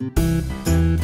you.